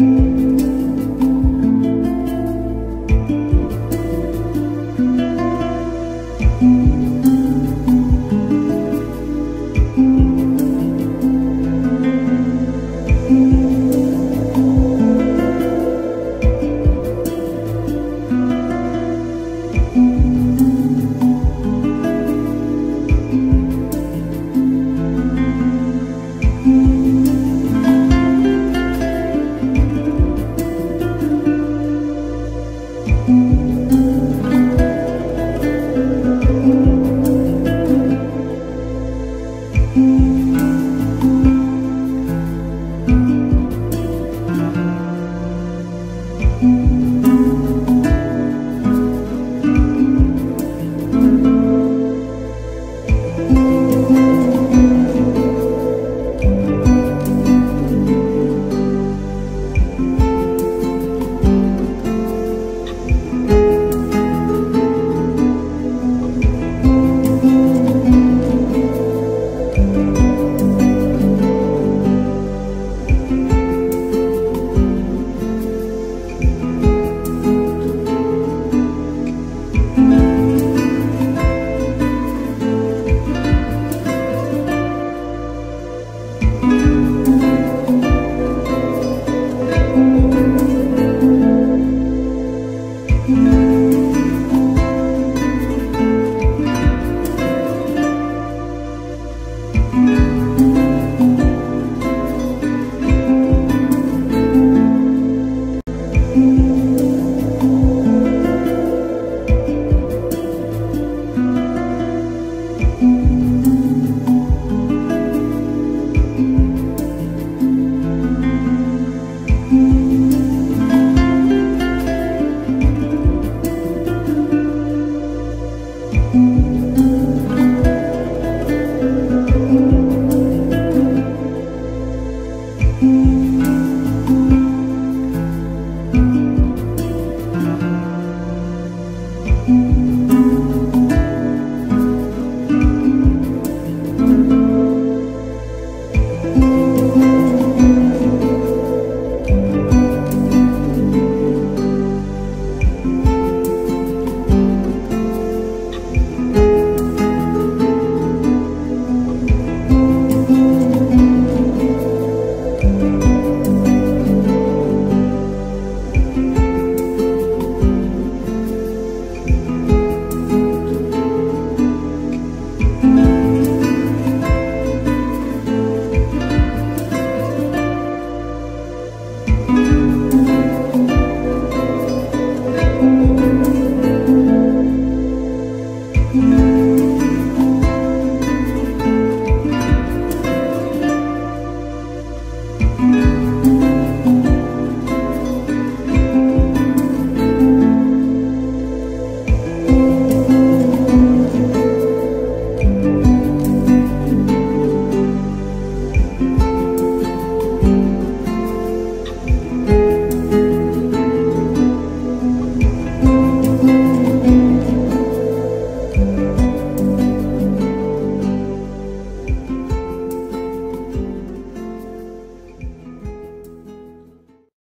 you.